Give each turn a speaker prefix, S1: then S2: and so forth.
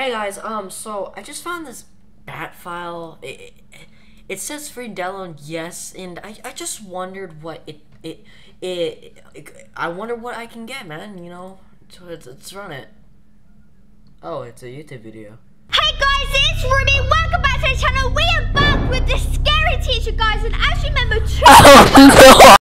S1: Hey guys, um, so I just found this bat file. It, it, it says free download, yes, and I, I just wondered what it, it, it, it I wonder what I can get, man, you know? So let's, let's run it. Oh, it's a YouTube video.
S2: Hey guys, it's Ruby. Welcome back to the channel. We are back with the scary teacher, guys. And as you remember, two oh,